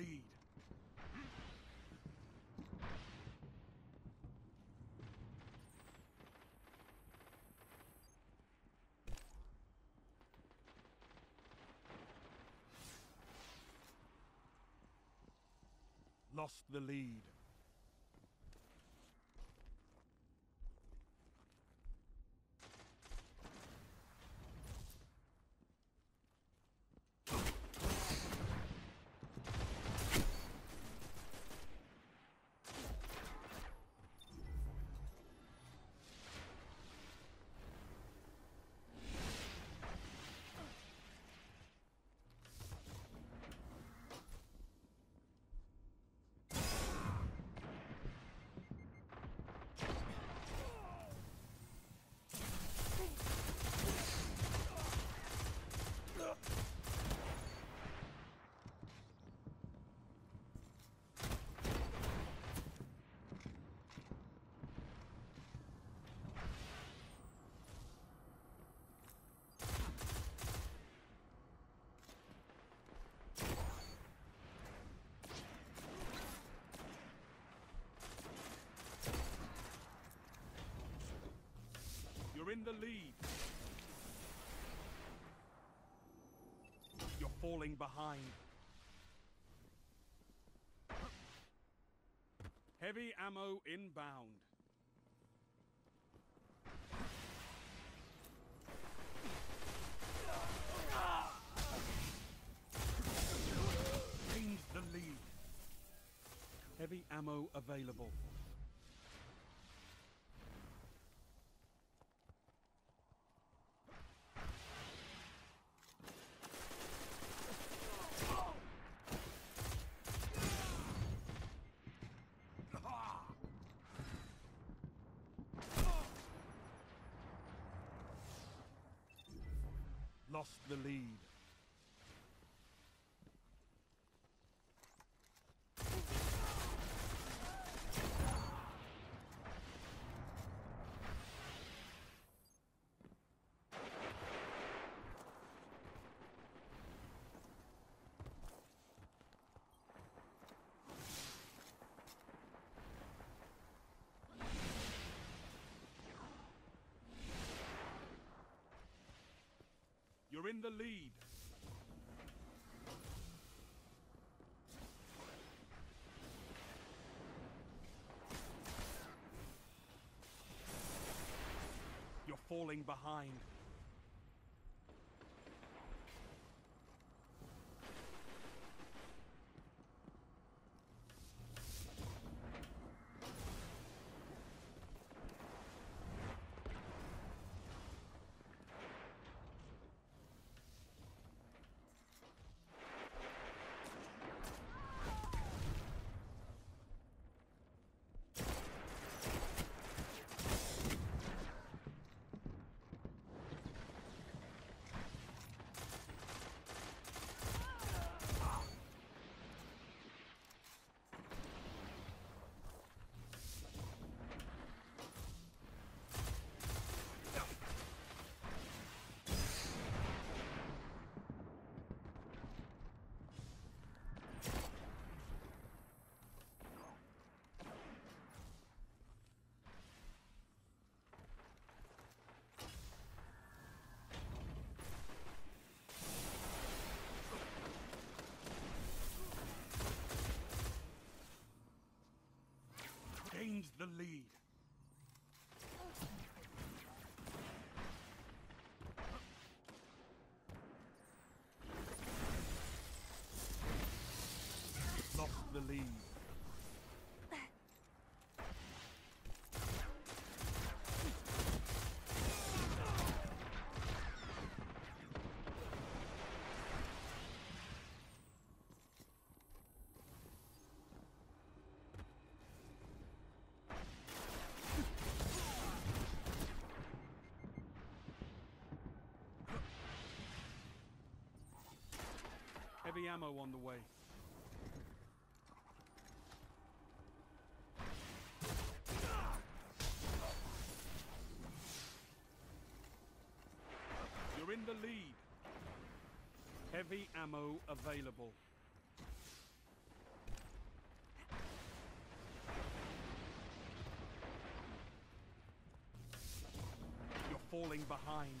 lead. Lost the lead. You're in the lead. You're falling behind. Heavy ammo inbound. Gained the lead. Heavy ammo available. Lost the lead. You're in the lead. You're falling behind. The lead. heavy ammo on the way. You're in the lead. Heavy ammo available. You're falling behind.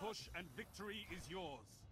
Push and victory is yours.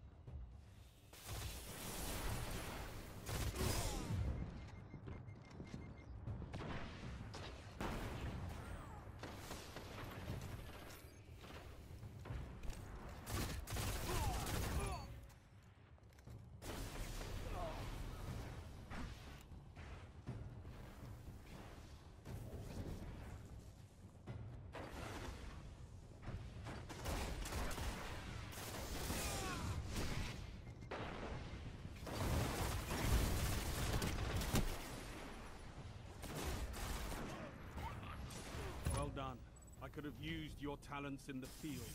Could have used your talents in the field.